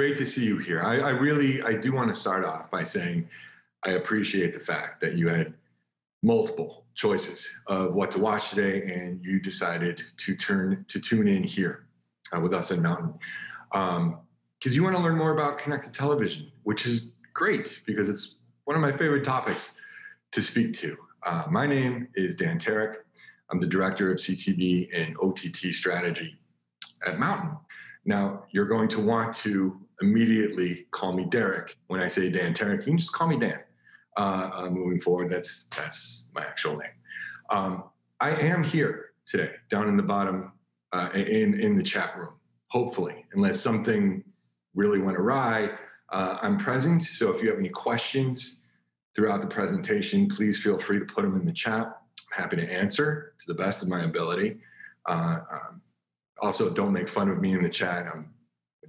great to see you here. I, I really, I do want to start off by saying I appreciate the fact that you had multiple choices of what to watch today, and you decided to turn to tune in here uh, with us in Mountain because um, you want to learn more about connected television, which is great because it's one of my favorite topics to speak to. Uh, my name is Dan Tarek. I'm the director of CTV and OTT strategy at Mountain. Now, you're going to want to immediately call me Derek when I say Dan Tarek. You can just call me Dan. Uh, uh, moving forward, that's that's my actual name. Um, I am here today, down in the bottom, uh, in in the chat room. Hopefully, unless something really went awry, uh, I'm present. So if you have any questions throughout the presentation, please feel free to put them in the chat. I'm happy to answer to the best of my ability. Uh, um, also, don't make fun of me in the chat. I'm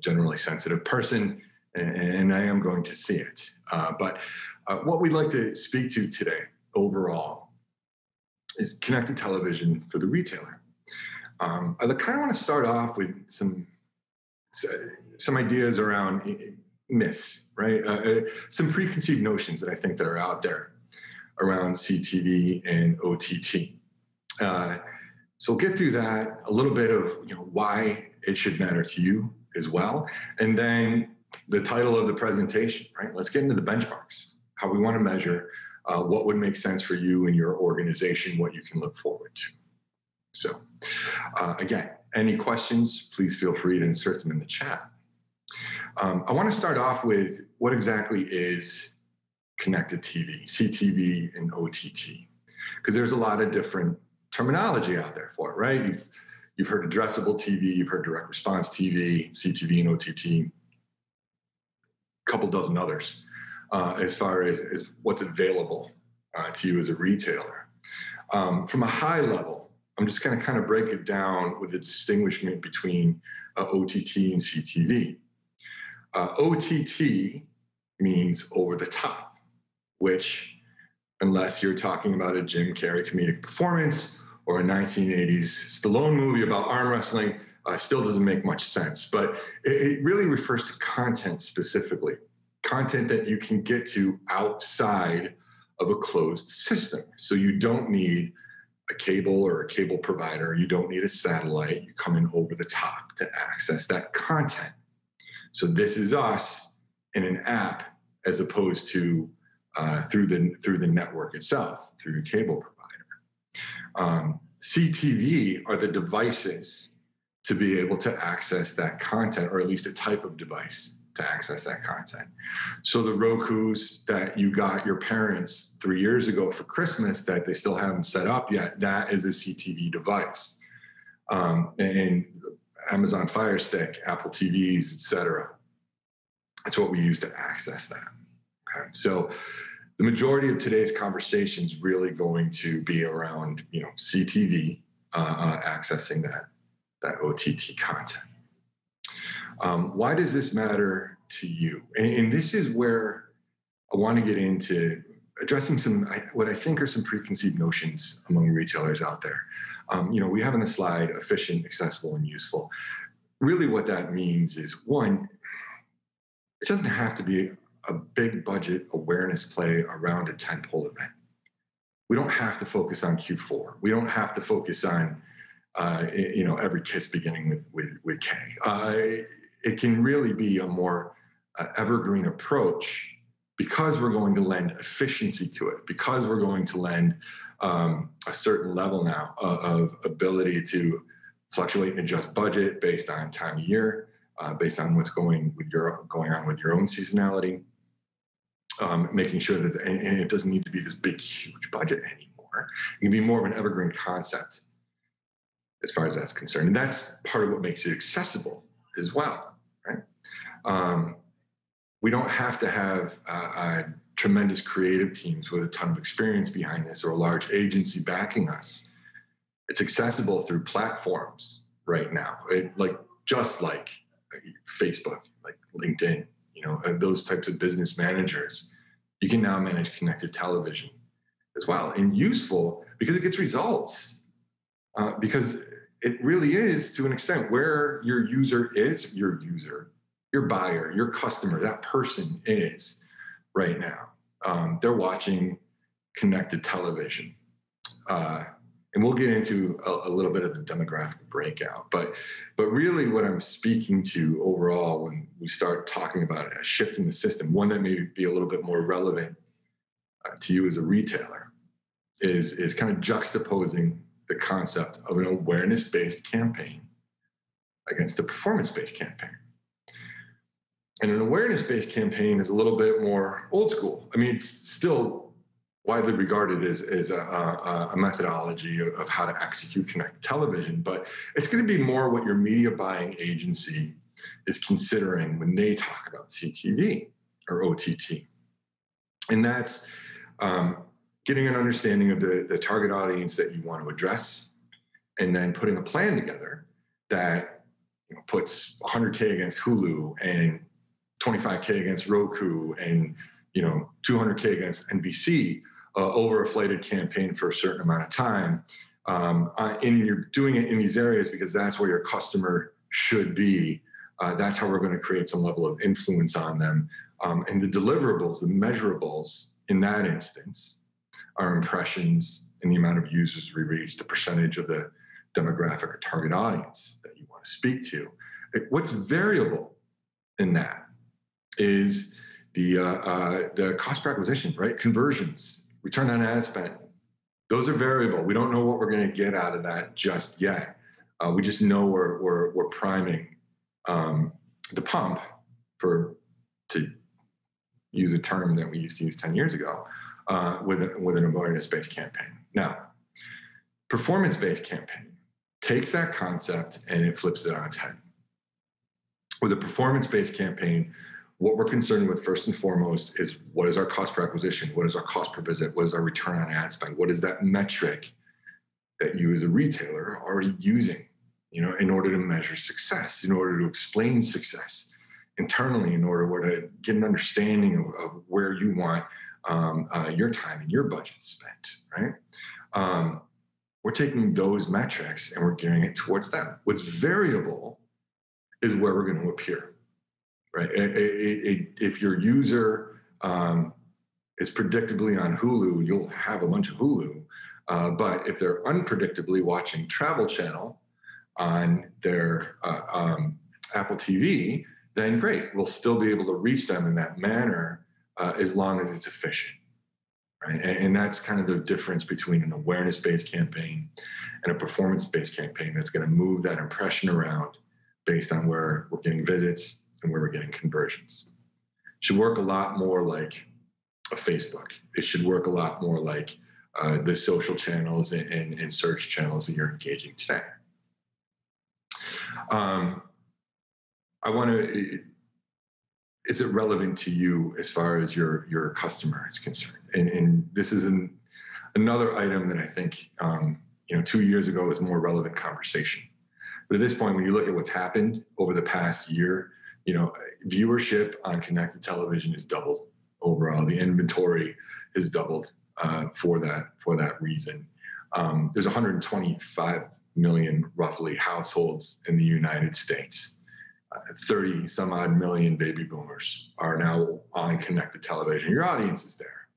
generally sensitive person, and, and I am going to see it. Uh, but uh, what we'd like to speak to today overall is connected television for the retailer. Um, I kind of want to start off with some some ideas around myths, right? Uh, uh, some preconceived notions that I think that are out there around CTV and OTT. Uh, so we'll get through that, a little bit of you know why it should matter to you as well, and then the title of the presentation, right? Let's get into the benchmarks, how we want to measure uh, what would make sense for you and your organization, what you can look forward to. So, uh, again, any questions, please feel free to insert them in the chat. Um, I want to start off with what exactly is connected TV, CTV, and OTT, because there's a lot of different terminology out there for it, right? You've you've heard addressable TV, you've heard direct response TV, CTV and OTT, a couple dozen others uh, as far as, as what's available uh, to you as a retailer. Um, from a high level, I'm just going to kind of break it down with the distinguishment between uh, OTT and CTV. Uh, OTT means over the top, which, unless you're talking about a Jim Carrey comedic performance or a 1980s Stallone movie about arm wrestling uh, still doesn't make much sense. But it, it, really refers to content specifically, content that you can get to outside of a closed system. So you don't need a cable or a cable provider, you don't need a satellite, you come in over the top to access that content. So this is us in an app as opposed to uh, through the through the network itself, through cable. Um, CTV are the devices to be able to access that content, or at least a type of device to access that content. So the Roku's that you got your parents three years ago for Christmas that they still haven't set up yet, that is a CTV device. Um, and Amazon Fire Stick, Apple TVs, etc. That's what we use to access that. Okay. So the majority of today's conversation is really going to be around you know CTV uh, uh, accessing that that OTT content. Um, why does this matter to you? And, and, this is where I want to get into addressing some what I think are some preconceived notions among retailers out there. Um, you know, we have on the slide efficient, accessible, and useful. Really, what that means is one, it doesn't have to be a big budget awareness play around a tentpole event. We don't have to focus on Q4. We don't have to focus on, uh, you know, every kiss beginning with with, with Kay. Uh, it can really be a more uh, evergreen approach because we're going to lend efficiency to it. Because we're going to lend um, a certain level now of, of ability to fluctuate and adjust budget based on time of year, uh, based on what's going with your going on with your own seasonality, um, making sure that, and, and, it doesn't need to be this big, huge budget anymore. It can be more of an evergreen concept as far as that's concerned. And that's part of what makes it accessible as well, right? Um, we don't have to have uh, tremendous creative teams with a ton of experience behind this or a large agency backing us. It's accessible through platforms right now, it, like just like Facebook, like LinkedIn, you know, those types of business managers, you can now manage connected television as well. And useful because it gets results. Uh, because it really is to an extent where your user is your user, your buyer, your customer, that person is right now. Um, they're watching connected television. Uh, and we'll get into a, a, little bit of the demographic breakout but but really what i'm speaking to overall when we start talking about it, shifting the system one that may be a little bit more relevant uh, to you as a retailer is is kind of juxtaposing the concept of an awareness-based campaign against a performance-based campaign. And an awareness-based campaign is a little bit more old school. I mean it's still widely regarded as, as a, a, methodology of, of, how to execute connect television, but it's going to be more what your media buying agency is considering when they talk about CTV or OTT. And that's um, getting an understanding of the, the target audience that you want to address, and then putting a plan together that you know, puts 100K against Hulu and 25K against Roku and you know 200K against NBC uh, overinflated campaign for a certain amount of time. Um, uh, and you're doing it in these areas because that's where your customer should be. Uh, that's how we're going to create some level of influence on them. Um, and the deliverables, the measurables in that instance are impressions and the amount of users we reach, the percentage of the demographic or target audience that you want to speak to. What's variable in that is the uh, uh, the cost per acquisition, right? Conversions, return on ad spend. Those are variable. We don't know what we're going to get out of that just yet. Uh, we just know we're, we're, we're priming um, the pump for to use a term that we used to use 10 years ago uh, with, a, with an awareness-based campaign. Now, performance-based campaign takes that concept and it flips it on its head. With a performance-based campaign, what we're concerned with first and foremost is what is our cost per acquisition? What is our cost per visit? What is our return on ad spend? What is that metric that you as a retailer are already using, you know, in order to measure success, in order to explain success internally, in order to get an understanding of, of where you want um, uh, your time and your budget spent, right? Um, we're taking those metrics and we're gearing it towards that. What's variable is where we're going to appear right? It, it, if your user um, is predictably on Hulu, you'll have a bunch of Hulu. Uh, but if they're unpredictably watching Travel Channel on their uh, um, Apple TV, then great, we'll still be able to reach them in that manner uh, as long as it's efficient. Right? And, and that's kind of the difference between an awareness based campaign and a performance based campaign that's going to move that impression around based on where we're getting visits, and where we're getting conversions. Should work a lot more like a Facebook. It should work a lot more like uh, the social channels and, and, and, search channels that you're engaging today. Um, I want to. Is it relevant to you as far as your your customer is concerned? And, and this is an, another item that I think um, you know two years ago was more relevant conversation. But at this point, when you look at what's happened over the past year, you know, viewership on connected television has doubled overall. The inventory has doubled uh, for that for that reason. Um, there's 125 million roughly households in the United States. Uh, 30 some odd million baby boomers are now on connected television. Your audience is there.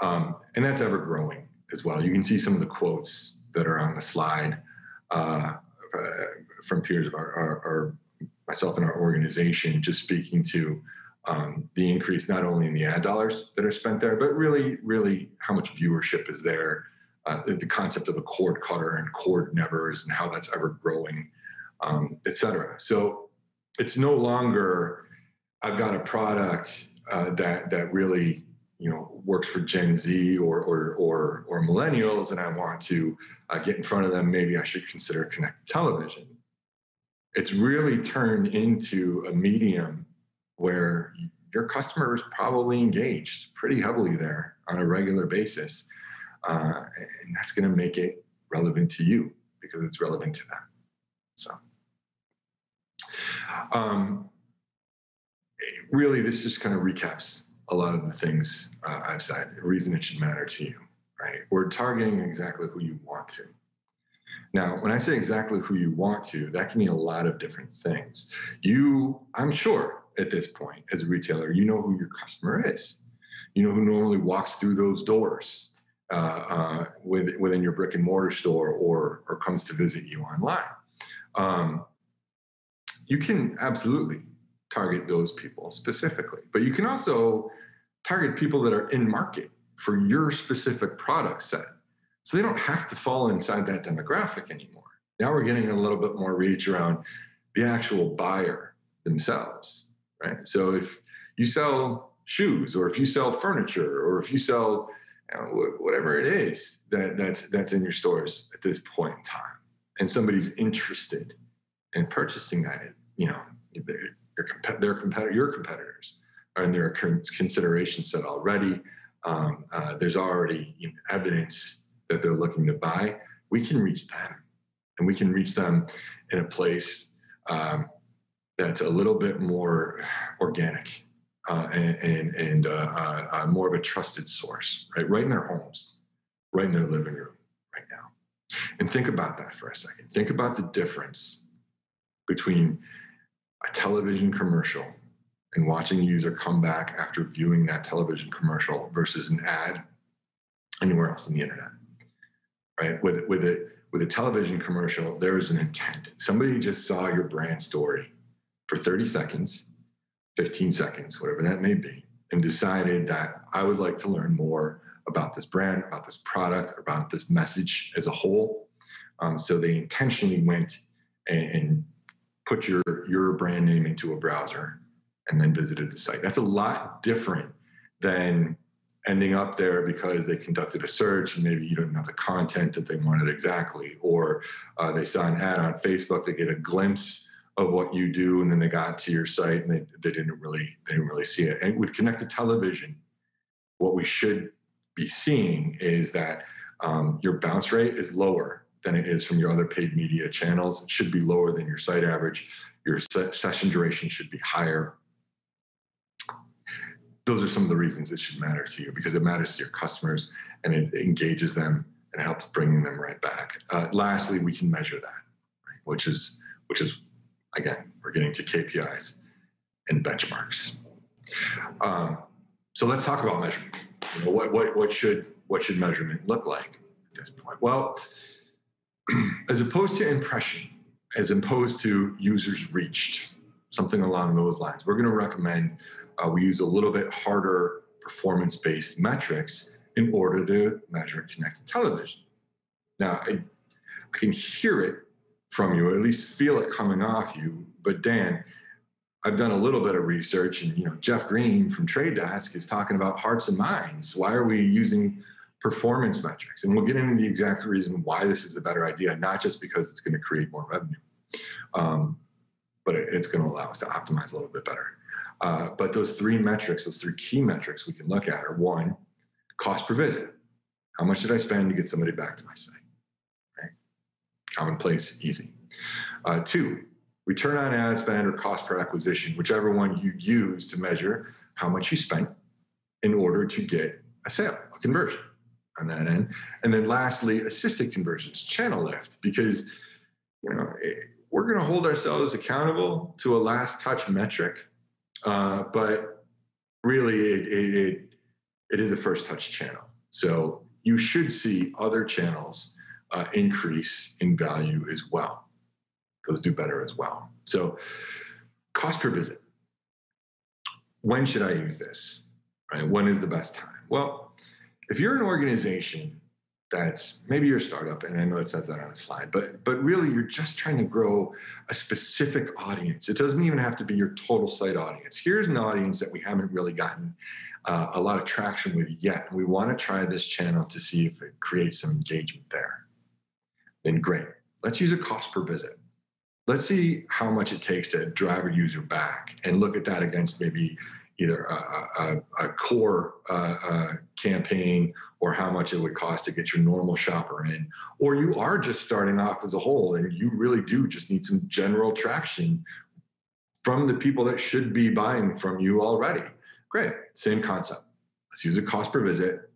Um, and that's ever growing as well. You can see some of the quotes that are on the slide uh, uh from peers our, our myself and our organization just speaking to um, the increase not only in the ad dollars that are spent there, but really, really how much viewership is there. Uh, the, the, concept of a cord cutter and cord nevers and how that's ever growing, um, et cetera. So it's no longer I've got a product uh, that that really you know works for Gen Z or or or, or millennials, and I want to uh, get in front of them. Maybe I should consider connected television it's really turned into a medium where your customer is probably engaged pretty heavily there on a regular basis. Uh, and that's going to make it relevant to you because it's relevant to them. So, um, really, this just kind of recaps a lot of the things uh, I've said. The reason it should matter to you, right? We're targeting exactly who you want to. Now, when I say exactly who you want to, that can mean a lot of different things. You, I'm sure at this point as a retailer, you know who your customer is. You know who normally walks through those doors uh, uh, with, within your brick and mortar store or, or comes to visit you online. Um, you can absolutely target those people specifically, but you can also target people that are in market for your specific product set. So they don't have to fall inside that demographic anymore. Now we're getting a little bit more reach around the actual buyer themselves, right? So if you sell shoes or if you sell furniture or if you sell you know, whatever it is that, that's, that's in your stores at this point in time, and somebody's interested in purchasing that, you know, their, their competitor, your competitors are in their consideration set already. Um, uh, there's already you know, evidence that they're looking to buy. We can reach them, and we can reach them in a place um, that's a little bit more organic uh, and, and, and uh, uh, uh, more of a trusted source, right? Right in their homes, right in their living room, right now. And think about that for a second. Think about the difference between a television commercial and watching a user come back after viewing that television commercial versus an ad anywhere else on the internet right? With with a with a television commercial there is an intent. Somebody just saw your brand story for 30 seconds 15 seconds whatever that may be and decided that i would like to learn more about this brand about this product about this message as a whole. Um, so they intentionally went and, and put your your brand name into a browser and then visited the site. That's a lot different than ending up there because they conducted a search and maybe you don't have the content that they wanted exactly, or uh, they saw an ad on Facebook, they get a glimpse of what you do, and then they got to your site and they, they didn't really they didn't really see it. And with connected television, what we should be seeing is that um, your bounce rate is lower than it is from your other paid media channels. It should be lower than your site average. Your session duration should be higher those are some of the reasons it should matter to you because it matters to your customers and it engages them and helps bringing them right back. Uh, lastly, we can measure that, right? which is which is again we're getting to KPIs and benchmarks. Um, so let's talk about measurement. You know, what what what should what should measurement look like at this point? Well, as opposed to impression, as opposed to users reached, something along those lines, we're going to recommend uh, we use a little bit harder performance based metrics in order to measure connected television. Now, I, I can hear it from you, at least feel it coming off you. But Dan, I've done a little bit of research, and you know, Jeff Green from Trade Desk is talking about hearts and minds. Why are we using performance metrics? And we'll get into the exact reason why this is a better idea, not just because it's going to create more revenue, um, but it, it's going to allow us to optimize a little bit better. Uh, but those three metrics, those three key metrics we can look at are one, cost per visit. How much did I spend to get somebody back to my site? Right? Commonplace, easy. Uh, two, return on ad spend or cost per acquisition, whichever one you use to measure how much you spent in order to get a sale, a conversion on that end. And then lastly, assisted conversions, channel lift, because you know we're going to hold ourselves accountable to a last touch metric uh, but really, it, it, it, it is a first touch channel. So you should see other channels uh, increase in value as well. Those do better as well. So cost per visit. When should I use this? Right? When is the best time? Well, if you're an organization that's maybe you're a startup and i know it says that on a slide but but really you're just trying to grow a specific audience. It doesn't even have to be your total site audience. Here's an audience that we haven't really gotten uh, a lot of traction with yet. We want to try this channel to see if it creates some engagement there. Then great. Let's use a cost per visit. Let's see how much it takes to drive a user back and look at that against maybe either a, a, a core uh, uh, campaign or how much it would cost to get your normal shopper in, or you are just starting off as a whole and you really do just need some general traction from the people that should be buying from you already. Great, same concept. Let's use a cost per visit.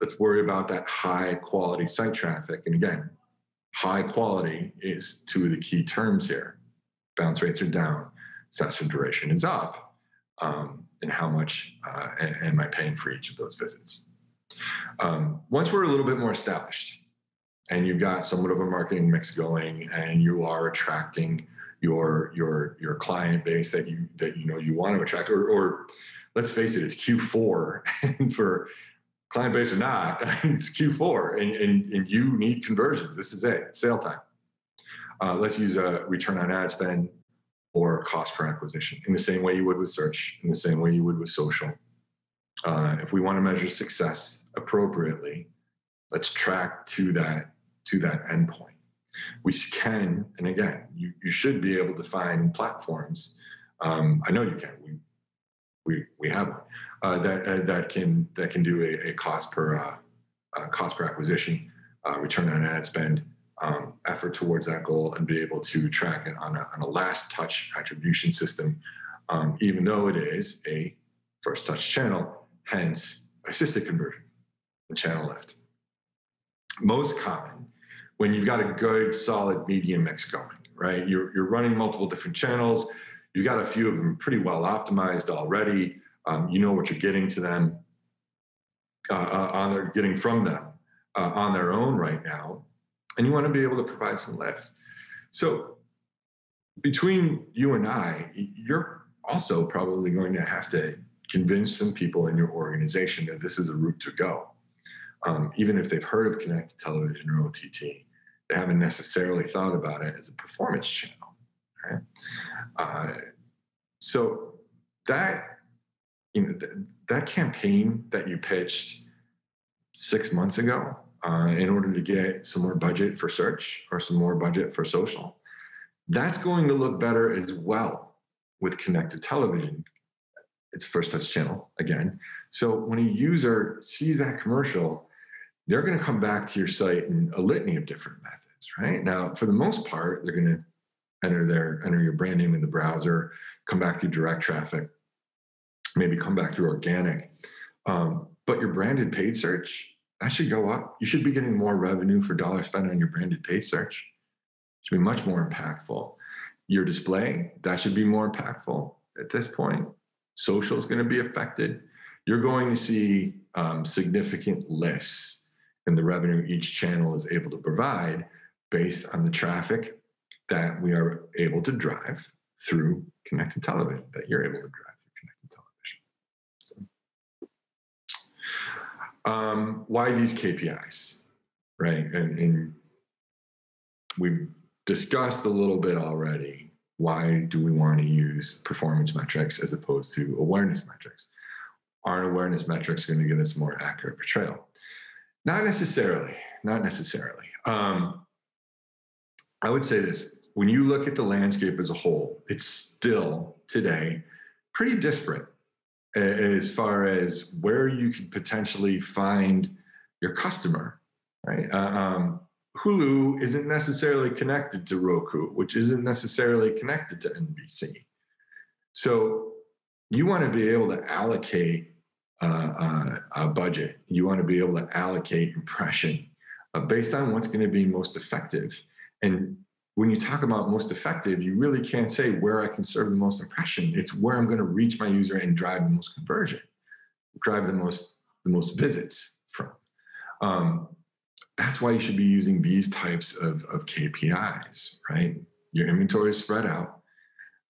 Let's worry about that high quality site traffic. And again, high quality is two of the key terms here. Bounce rates are down, session duration is up, um, and how much uh, am I paying for each of those visits? Um, once we're a little bit more established, and you've got somewhat of a marketing mix going, and you are attracting your your your client base that you that you know you want to attract, or, or let's face it, it's Q4, and for client base or not, it's Q4 and, and, and you need conversions. This is it, sale time. Uh, let's use a return on ad spend or cost per acquisition in the same way you would with search, in the same way you would with social. Uh, if we want to measure success appropriately, let's track to that to that endpoint. We can, and again, you, you should be able to find platforms. Um, I know you can. We we we have one uh, that uh, that can that can do a, a cost per uh, uh cost per acquisition, uh, return on ad spend, um, effort towards that goal, and be able to track it on a, on a last touch attribution system, um, even though it is a first touch channel, hence assisted conversion and channel lift. Most common when you've got a good solid media mix going, right? You're you're running multiple different channels. You've got a few of them pretty well optimized already. Um, you know what you're getting to them uh, uh, on their getting from them uh, on their own right now, and you want to be able to provide some lift. So between you and I, you're also probably going to have to convince some people in your organization that this is a route to go. Um, even if they've heard of connected television or OTT, they haven't necessarily thought about it as a performance channel. Right? Uh, so that you know, th- that campaign that you pitched six months ago uh, in order to get some more budget for search or some more budget for social, that's going to look better as well with connected television. It's first touch channel again. So when a user sees that commercial, they're going to come back to your site in a litany of different methods, right? Now, for the most part, they're going to enter their enter your brand name in the browser, come back through direct traffic, maybe come back through organic. Um, but your branded paid search, that should go up. You should be getting more revenue for dollar spent on your branded paid search. It should be much more impactful. Your display, that should be more impactful at this point. Social is going to be affected. You're going to see um, significant lifts in the revenue each channel is able to provide based on the traffic that we are able to drive through connected television, that you're able to drive. Um, why these KPIs, right? And, and we've discussed a little bit already. Why do we want to use performance metrics as opposed to awareness metrics? Aren't awareness metrics going to give us more accurate portrayal? Not necessarily. Not necessarily. Um, I would say this when you look at the landscape as a whole, it's still today pretty disparate as far as where you could potentially find your customer, right? Uh, um, Hulu isn't necessarily connected to Roku, which isn't necessarily connected to NBC. So you want to be able to allocate uh, uh, a budget. You want to be able to allocate impression uh, based on what's going to be most effective. And when you talk about most effective, you really can't say where I can serve the most impression. It's where I'm going to reach my user and drive the most conversion, drive the most the most visits from. Um, that's why you should be using these types of, of KPIs, right? Your inventory is spread out.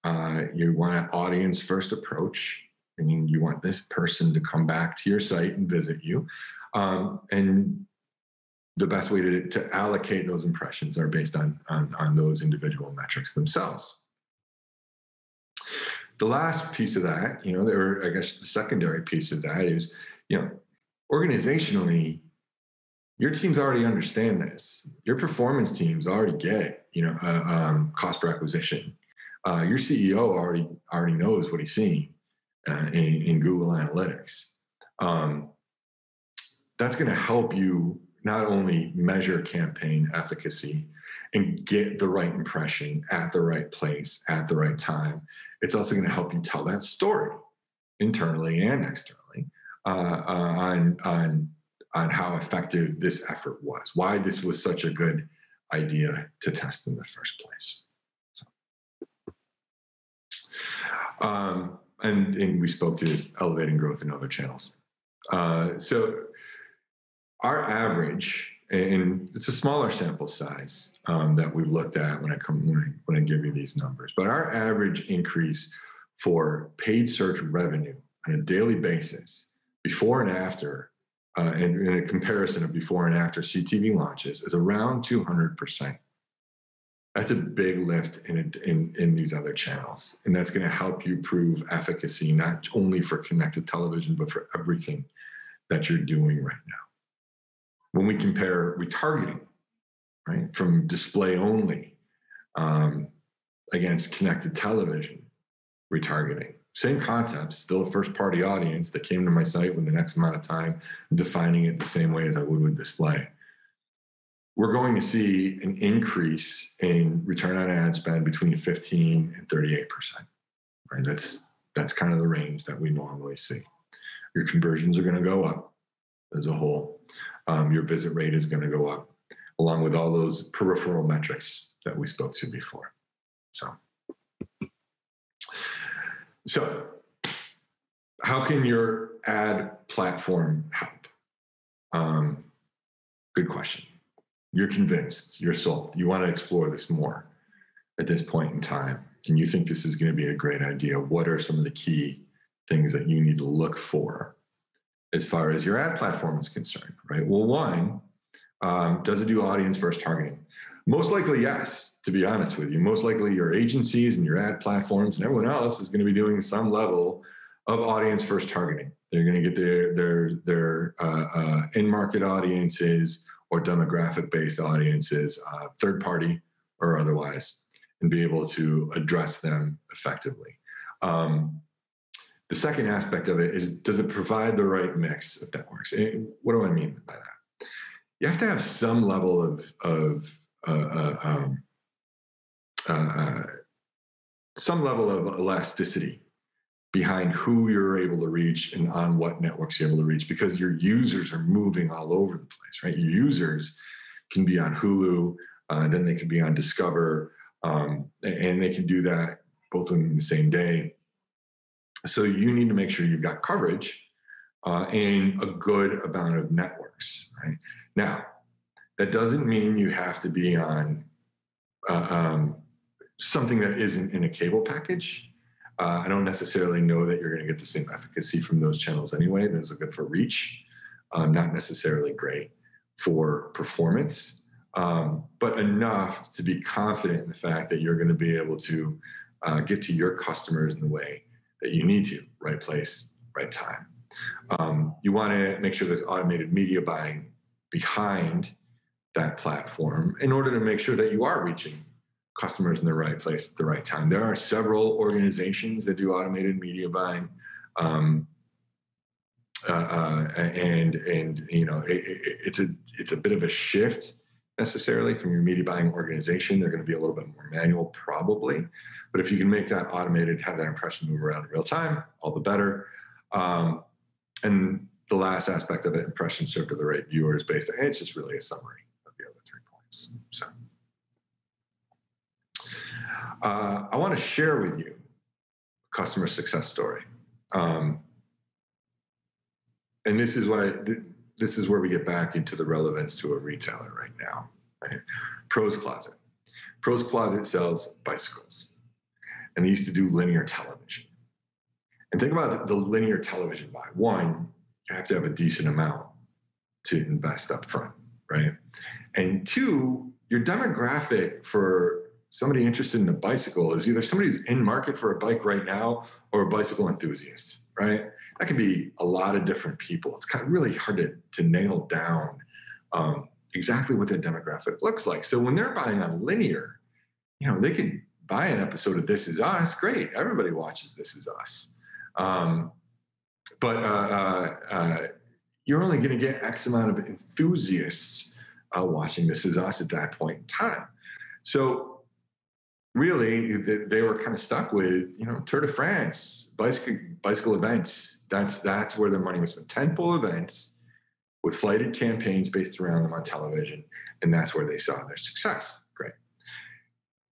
Uh, you want an audience first approach, and you want this person to come back to your site and visit you. Um, and the best way to, to allocate those impressions are based on, on, on those individual metrics themselves. The last piece of that, you know, or I guess the secondary piece of that is, you know, organizationally, your teams already understand this. Your performance teams already get, you know, uh, um, cost per acquisition. Uh, your CEO already already knows what he's seeing uh, in, in, Google Analytics. Um, that's going to help you not only measure campaign efficacy and get the right impression at the right place at the right time, it's also going to help you tell that story internally and externally uh, uh, on, on, on how effective this effort was, why this was such a good idea to test in the first place. So, um, and, and we spoke to elevating growth in other channels. Uh, so our average, and it's a smaller sample size um, that we've looked at when I come when I, when I give you these numbers, but our average increase for paid search revenue on a daily basis before and after, uh, and in a comparison of before and after CTV launches, is around 200%. That's a big lift in, in, in these other channels. And that's going to help you prove efficacy, not only for connected television, but for everything that you're doing right now. When we compare retargeting, right, from display only um, against connected television retargeting, same concept, still a first party audience that came to my site with the next amount of time, defining it the same way as I would with display. We're going to see an increase in return on ad spend between 15 and 38%. Right? That's that's kind of the range that we normally see. Your conversions are going to go up as a whole. Um, your visit rate is going to go up, along with all those peripheral metrics that we spoke to before. So. So, how can your ad platform help? Um, good question. You're convinced, you're sold, you want to explore this more at this point in time, and you think this is going to be a great idea. What are some of the key things that you need to look for as far as your ad platform is concerned, right? Well, one, um, does it do audience first targeting? Most likely, yes, to be honest with you. Most likely, your agencies and your ad platforms and everyone else is going to be doing some level of audience first targeting. They're going to get their their their uh, uh, in market audiences or demographic based audiences, uh, third party or otherwise, and be able to address them effectively. Um, the second aspect of it is does it provide the right mix of networks? And what do I mean by that? You have to have some level of of uh, uh, um, uh, uh, some level of elasticity behind who you're able to reach and on what networks you're able to reach because your users are moving all over the place, right? Your users can be on Hulu, uh, then they can be on Discover, um, and they can do that both in the same day. So you need to make sure you've got coverage uh, and a good amount of networks, right? Now, that doesn't mean you have to be on uh, um, something that isn't in a cable package. Uh, I don't necessarily know that you're going to get the same efficacy from those channels anyway. Those are good for reach, um, not necessarily great for performance, um, but enough to be confident in the fact that you're going to be able to uh, get to your customers in the way that you need to, right place, right time. Um, you want to make sure there's automated media buying behind that platform in order to make sure that you are reaching customers in the right place at the right time. There are several organizations that do automated media buying. Um, uh, uh, and and you know it, it, it's a it's a bit of a shift necessarily from your media buying organization. They're going to be a little bit more manual probably, but if you can make that automated, have that impression move around in real time, all the better. Um, and the last aspect of it, impressions served to the right viewers based on it's just really a summary of the other three points. so, uh, I want to share with you a customer success story. Um, and this is what I, this is where we get back into the relevance to a retailer right now. Right? Pros Closet. Pros Closet sells bicycles, and they used to do linear television. And think about the linear television buy. One, you have to have a decent amount to invest up front right? And two, your demographic for somebody interested in a bicycle is either somebody who's in market for a bike right now or a bicycle enthusiast, right? That can be a lot of different people. It's kind of really hard to, to nail down um, exactly what that demographic looks like. So when they're buying on linear, you know, they could buy an episode of This Is Us. Great, everybody watches This Is Us. Um, but uh, uh, uh, you're only going to get X amount of enthusiasts uh, watching This Is Us at that point in time. So really, they were kind of stuck with you know Tour de France, bicycle bicycle events. That's that's where their money was spent. Tentpole events with flighted campaigns based around them on television, and that's where they saw their success. Great.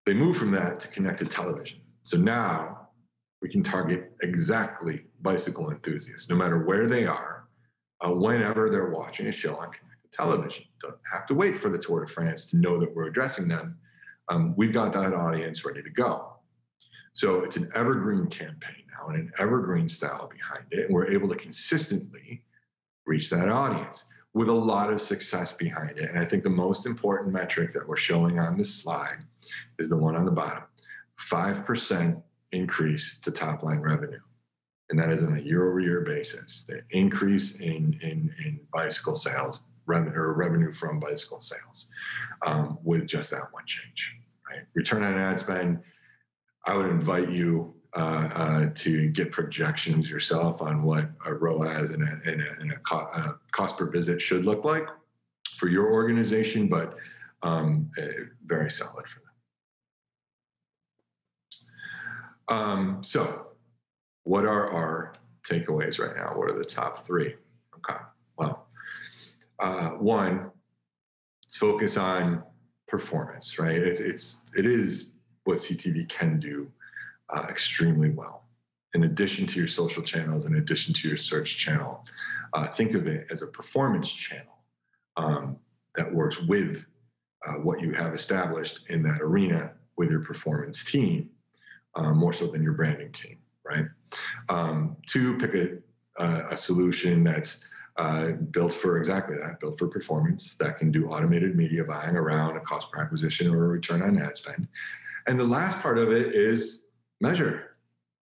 They moved from that to connected television. So now we can target exactly bicycle enthusiasts, no matter where they are, uh, whenever they're watching a show on connected television. Don't have to wait for the Tour de France to know that we're addressing them. Um, we've got that audience ready to go. So it's an evergreen campaign now and an evergreen style behind it. And we're able to consistently reach that audience with a lot of success behind it. And I think the most important metric that we're showing on this slide is the one on the bottom 5% increase to top line revenue. And that is on a year over year basis. The increase in, in, in bicycle sales, revenue, or revenue from bicycle sales, um, with just that one change. Right? Return on ad spend, I would invite you uh, uh, to get projections yourself on what a ROAS and a, and a, and a, co- a cost per visit should look like for your organization, but um, uh, very solid for them. Um, so, what are our takeaways right now? What are the top three? Okay, uh, one, let's focus on performance. Right, it's it's it is what CTV can do uh, extremely well. In addition to your social channels, in addition to your search channel, uh, think of it as a performance channel um, that works with uh, what you have established in that arena with your performance team, uh, more so than your branding team, right? Um, two, pick a, a solution that's uh, built for exactly that, built for performance that can do automated media buying around a cost per acquisition or a return on ad spend. And the last part of it is measure,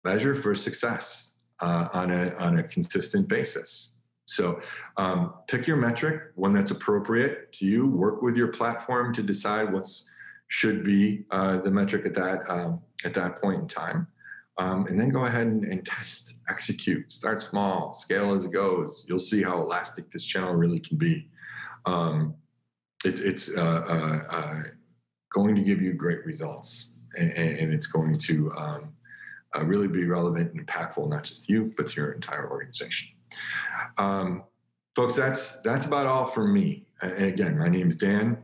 measure for success uh, on a on a consistent basis. So um, pick your metric, one that's appropriate to you. Work with your platform to decide what's should be uh, the metric at that um, at that point in time, um, and then go ahead and, and, test, execute. Start small, scale as it goes. You'll see how elastic this channel really can be. Um, it, it's uh, uh, uh going to give you great results and, and it's going to um, uh, really be relevant and impactful, not just to you, but to your entire organization. Um, folks, that's that's about all from me. And again, my name is Dan.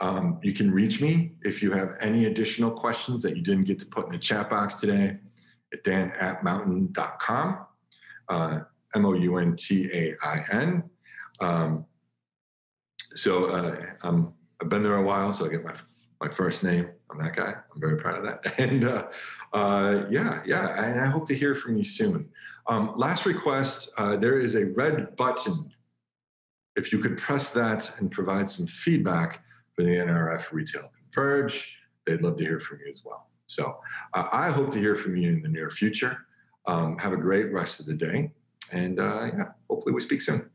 Um, you can reach me if you have any additional questions that you didn't get to put in the chat box today at dan at mountain.com, uh, M O U N T A I N. Um, so uh, I've been there a while, so I get my my first name. I'm that guy. I'm very proud of that. And uh, uh, yeah, yeah. And I hope to hear from you soon. Um, last request uh, there is a red button. If you could press that and provide some feedback for the NRF Retail Converge, they'd love to hear from you as well. So uh, I hope to hear from you in the near future. Um, have a great rest of the day. And uh, yeah, hopefully we speak soon.